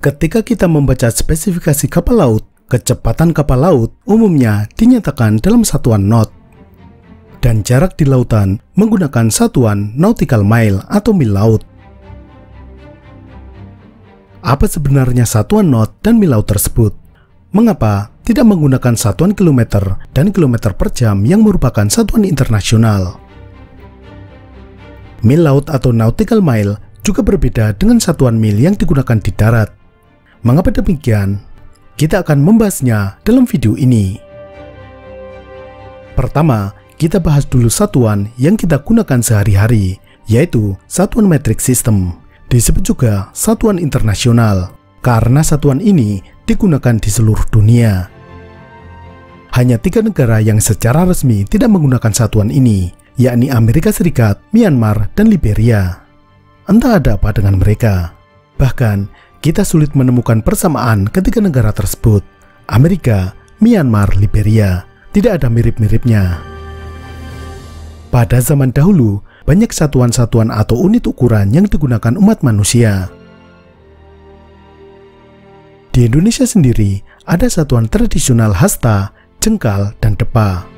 Ketika kita membaca spesifikasi kapal laut, kecepatan kapal laut umumnya dinyatakan dalam satuan knot. Dan jarak di lautan menggunakan satuan nautical mile atau mil laut. Apa sebenarnya satuan knot dan mil laut tersebut? Mengapa tidak menggunakan satuan kilometer dan kilometer per jam yang merupakan satuan internasional? Mil laut atau nautical mile juga berbeda dengan satuan mil yang digunakan di darat. Mengapa demikian? Kita akan membahasnya dalam video ini. Pertama, kita bahas dulu satuan yang kita gunakan sehari-hari, yaitu satuan metrik system. Disebut juga satuan internasional, karena satuan ini digunakan di seluruh dunia. Hanya tiga negara yang secara resmi tidak menggunakan satuan ini, yakni Amerika Serikat, Myanmar, dan Liberia. Entah ada apa dengan mereka. Bahkan, kita sulit menemukan persamaan ketiga negara tersebut. Amerika, Myanmar, Liberia, tidak ada mirip-miripnya. Pada zaman dahulu, banyak satuan-satuan atau unit ukuran yang digunakan umat manusia. Di Indonesia sendiri, ada satuan tradisional hasta, jengkal, dan depa.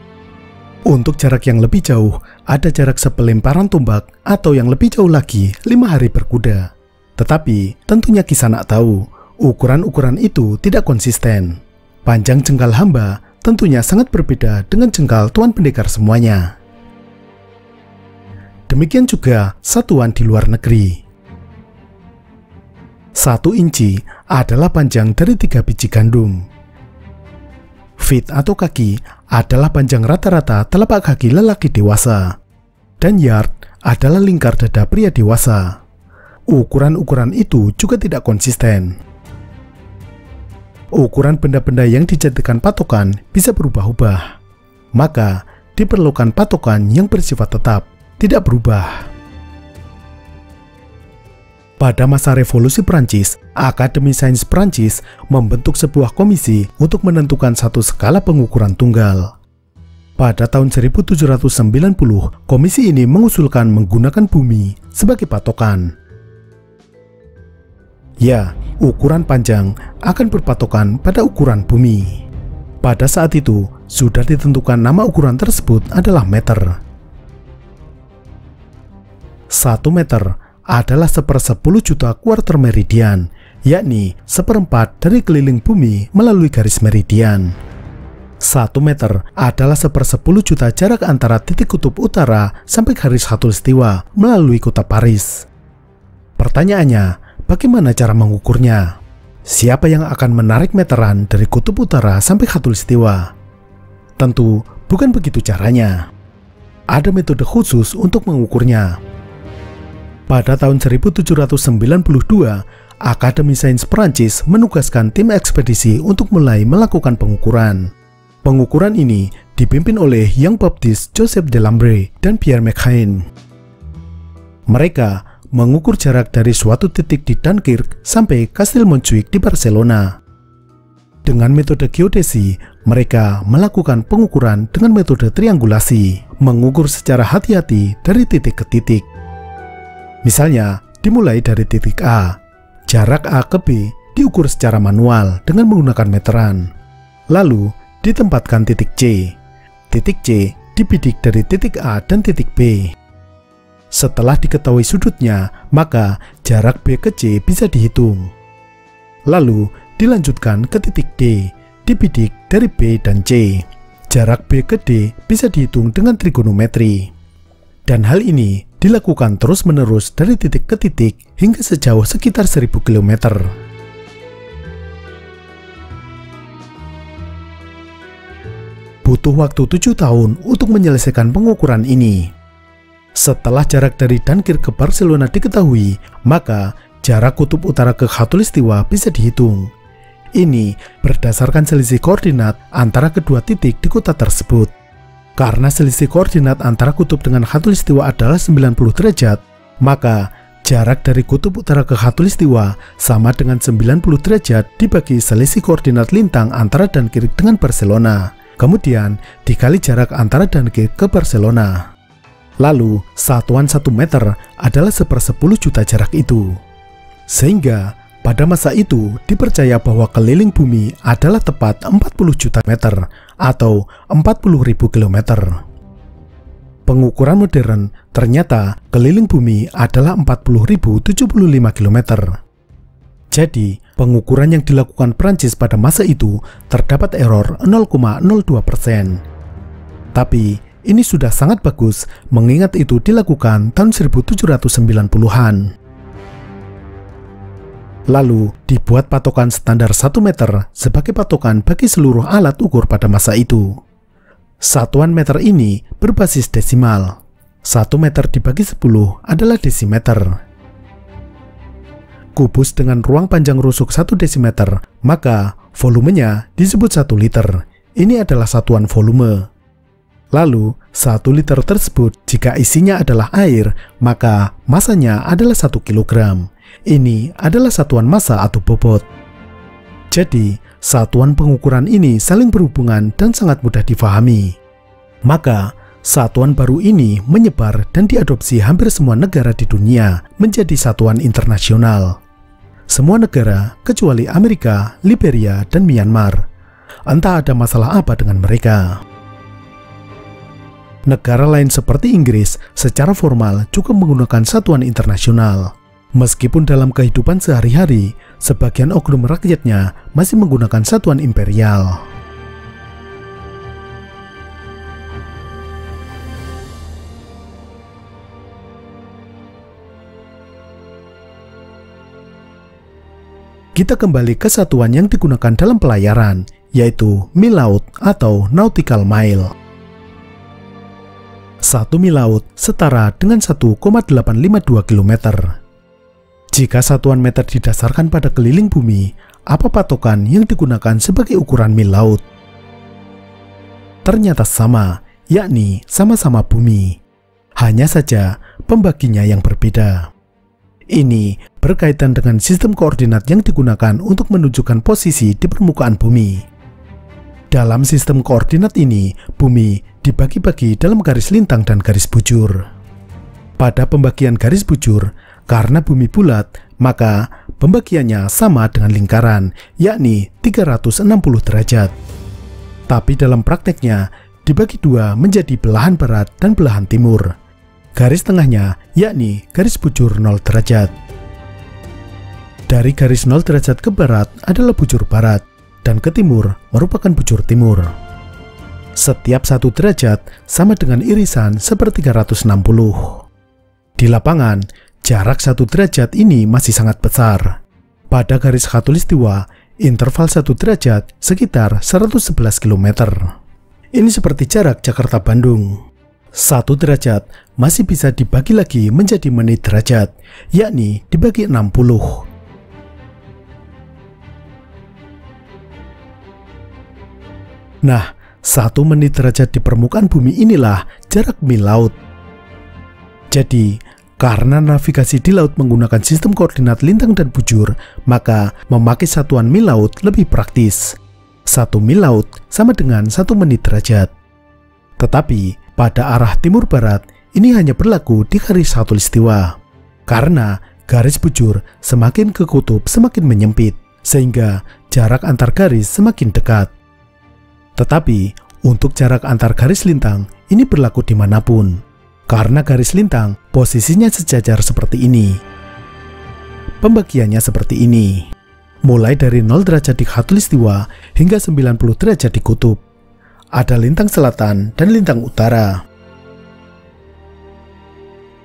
Untuk jarak yang lebih jauh, ada jarak sepelemparan tombak atau yang lebih jauh lagi, lima hari berkuda. Tetapi tentunya Kisanak tahu, ukuran-ukuran itu tidak konsisten. Panjang jengkal hamba tentunya sangat berbeda dengan jengkal tuan pendekar semuanya. Demikian juga satuan di luar negeri. Satu inci adalah panjang dari tiga biji gandum. Feet atau kaki adalah panjang rata-rata telapak kaki lelaki dewasa. Dan yard adalah lingkar dada pria dewasa ukuran-ukuran itu juga tidak konsisten. Ukuran benda-benda yang dijadikan patokan bisa berubah-ubah. Maka, diperlukan patokan yang bersifat tetap, tidak berubah. Pada masa revolusi Prancis, Akademi Sains Prancis membentuk sebuah komisi untuk menentukan satu skala pengukuran tunggal. Pada tahun 1790, komisi ini mengusulkan menggunakan bumi sebagai patokan. Ya, ukuran panjang akan berpatokan pada ukuran bumi. Pada saat itu, sudah ditentukan nama ukuran tersebut adalah meter. Satu meter adalah sepersepuluh juta kuarter meridian, yakni seperempat dari keliling bumi melalui garis meridian. Satu meter adalah sepersepuluh juta jarak antara titik kutub utara sampai garis khatulistiwa melalui kota Paris. Pertanyaannya, Bagaimana cara mengukurnya? Siapa yang akan menarik meteran dari kutub utara sampai khatulistiwa? Tentu bukan begitu caranya. Ada metode khusus untuk mengukurnya. Pada tahun 1792, Akademi Sains Perancis menugaskan tim ekspedisi untuk mulai melakukan pengukuran. Pengukuran ini dipimpin oleh Yang Baptiste Joseph Delambre dan Pierre McHain. Mereka mengukur jarak dari suatu titik di Dunkirk sampai Kastil Montjuic di Barcelona. Dengan metode geodesi, mereka melakukan pengukuran dengan metode triangulasi, mengukur secara hati-hati dari titik ke titik. Misalnya, dimulai dari titik A, jarak A ke B diukur secara manual dengan menggunakan meteran. Lalu, ditempatkan titik C. Titik C dibidik dari titik A dan titik B. Setelah diketahui sudutnya, maka jarak B ke C bisa dihitung. Lalu dilanjutkan ke titik D, dibidik dari B dan C. Jarak B ke D bisa dihitung dengan trigonometri. Dan hal ini dilakukan terus-menerus dari titik ke titik hingga sejauh sekitar 1000 km. Butuh waktu 7 tahun untuk menyelesaikan pengukuran ini. Setelah jarak dari Dunkirk ke Barcelona diketahui, maka jarak kutub utara ke Khatulistiwa bisa dihitung. Ini berdasarkan selisih koordinat antara kedua titik di kota tersebut. Karena selisih koordinat antara kutub dengan Khatulistiwa adalah 90 derajat, maka jarak dari kutub utara ke Khatulistiwa sama dengan 90 derajat dibagi selisih koordinat lintang antara Dunkirk dengan Barcelona. Kemudian dikali jarak antara Dunkirk ke Barcelona. Lalu, satuan satu meter adalah sepersepuluh juta jarak itu. Sehingga, Pada masa itu, dipercaya bahwa keliling bumi adalah tepat 40 juta meter atau 40 ribu kilometer. Pengukuran modern ternyata keliling bumi adalah 40.075 km. Jadi, pengukuran yang dilakukan Prancis pada masa itu terdapat error 0,02 persen. Tapi, ini sudah sangat bagus mengingat itu dilakukan tahun 1790-an. Lalu, dibuat patokan standar 1 meter sebagai patokan bagi seluruh alat ukur pada masa itu. Satuan meter ini berbasis desimal. 1 meter dibagi 10 adalah desimeter. Kubus dengan ruang panjang rusuk 1 desimeter, maka volumenya disebut 1 liter. Ini adalah satuan volume. Lalu, 1 liter tersebut jika isinya adalah air, maka masanya adalah 1 kilogram. Ini adalah satuan massa atau bobot. Jadi, satuan pengukuran ini saling berhubungan dan sangat mudah difahami. Maka, satuan baru ini menyebar dan diadopsi hampir semua negara di dunia menjadi satuan internasional. Semua negara kecuali Amerika, Liberia, dan Myanmar. Entah ada masalah apa dengan mereka. Negara lain seperti Inggris secara formal juga menggunakan satuan internasional. Meskipun dalam kehidupan sehari-hari, sebagian oknum rakyatnya masih menggunakan satuan imperial. Kita kembali ke satuan yang digunakan dalam pelayaran, yaitu mil laut atau nautical mile. Satu mil laut setara dengan 1,852 km. Jika satuan meter didasarkan pada keliling bumi, apa patokan yang digunakan sebagai ukuran mil laut? Ternyata sama, yakni sama-sama bumi. Hanya saja pembaginya yang berbeda. Ini berkaitan dengan sistem koordinat yang digunakan untuk menunjukkan posisi di permukaan bumi. Dalam sistem koordinat ini, bumi dibagi-bagi dalam garis lintang dan garis bujur. Pada pembagian garis bujur, karena bumi bulat, maka pembagiannya sama dengan lingkaran, yakni 360 derajat. Tapi dalam prakteknya, dibagi dua menjadi belahan barat dan belahan timur. Garis tengahnya, yakni garis bujur 0 derajat. Dari garis 0 derajat ke barat adalah bujur barat, dan ke timur merupakan bujur timur. Setiap satu derajat sama dengan irisan seperti 360. Di lapangan, Jarak satu derajat ini masih sangat besar. Pada garis khatulistiwa, interval satu derajat sekitar 111 km. Ini seperti jarak Jakarta-Bandung. Satu derajat masih bisa dibagi lagi menjadi menit derajat, yakni dibagi 60. Nah, satu menit derajat di permukaan bumi inilah jarak mil laut. Jadi, karena navigasi di laut menggunakan sistem koordinat lintang dan bujur, maka memakai satuan mil laut lebih praktis. Satu mil laut sama dengan satu menit derajat. Tetapi, pada arah timur barat, ini hanya berlaku di garis khatulistiwa. Karena garis bujur semakin ke kutub semakin menyempit, sehingga jarak antar garis semakin dekat. Tetapi, untuk jarak antar garis lintang, ini berlaku di mana pun. Karena garis lintang posisinya sejajar seperti ini. Pembagiannya seperti ini. Mulai dari 0 derajat di khatulistiwa hingga 90 derajat di kutub. Ada lintang selatan dan lintang utara.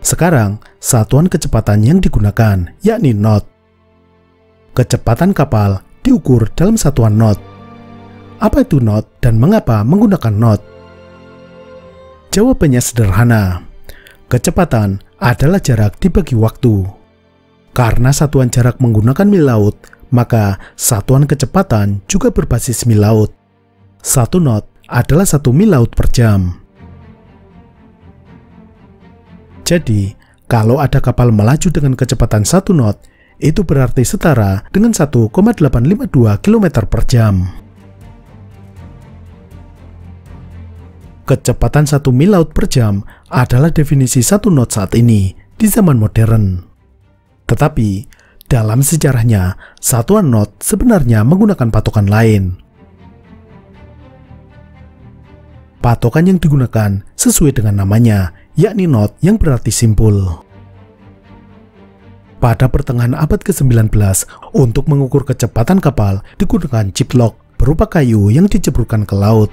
Sekarang, satuan kecepatan yang digunakan yakni knot. Kecepatan kapal diukur dalam satuan knot. Apa itu knot dan mengapa menggunakan knot? Jawabannya sederhana. Kecepatan adalah jarak dibagi waktu. Karena satuan jarak menggunakan mil laut, maka satuan kecepatan juga berbasis mil laut. Satu knot adalah satu mil laut per jam. Jadi, kalau ada kapal melaju dengan kecepatan satu knot, itu berarti setara dengan 1,852 km per jam. Kecepatan satu mil laut per jam adalah definisi satu knot saat ini di zaman modern. Tetapi, dalam sejarahnya, satuan knot sebenarnya menggunakan patokan lain. Patokan yang digunakan sesuai dengan namanya, yakni knot yang berarti simpul. Pada pertengahan abad ke-19, untuk mengukur kecepatan kapal digunakan chip lock berupa kayu yang diceburkan ke laut.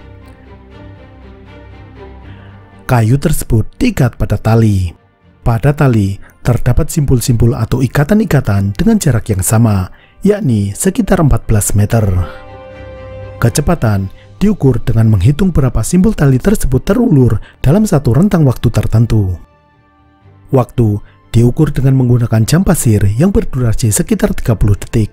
Kayu tersebut diikat pada tali. Pada tali, terdapat simpul-simpul atau ikatan-ikatan dengan jarak yang sama, yakni sekitar 14 meter. Kecepatan diukur dengan menghitung berapa simpul tali tersebut terulur dalam satu rentang waktu tertentu. Waktu diukur dengan menggunakan jam pasir yang berdurasi sekitar 30 detik.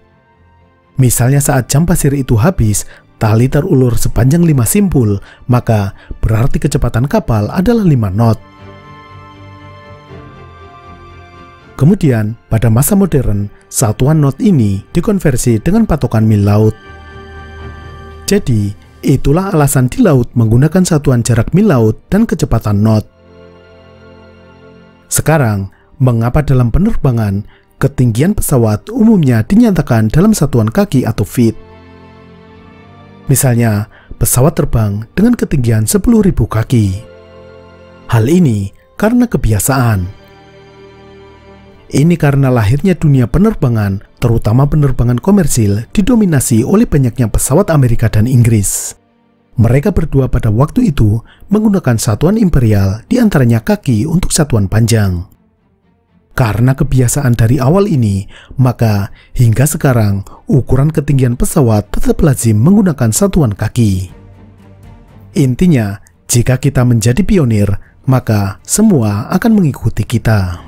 Misalnya saat jam pasir itu habis, tali terulur sepanjang 5 simpul, maka berarti kecepatan kapal adalah 5 knot. Kemudian, pada masa modern, satuan knot ini dikonversi dengan patokan mil laut. Jadi, itulah alasan di laut menggunakan satuan jarak mil laut dan kecepatan knot. Sekarang, mengapa dalam penerbangan, ketinggian pesawat umumnya dinyatakan dalam satuan kaki atau feet? Misalnya, pesawat terbang dengan ketinggian 10.000 kaki. Hal ini karena kebiasaan ini karena lahirnya dunia penerbangan, terutama penerbangan komersil, didominasi oleh banyaknya pesawat Amerika dan Inggris. Mereka berdua pada waktu itu menggunakan satuan imperial di antaranya kaki untuk satuan panjang. Karena kebiasaan dari awal ini, maka hingga sekarang ukuran ketinggian pesawat tetap lazim menggunakan satuan kaki. Intinya, jika kita menjadi pionir, maka semua akan mengikuti kita.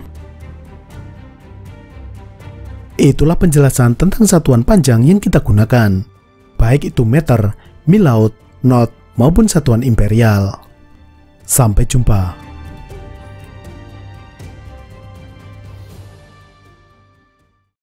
Itulah penjelasan tentang satuan panjang yang kita gunakan, baik itu meter, mil laut, knot, maupun satuan imperial. Sampai jumpa.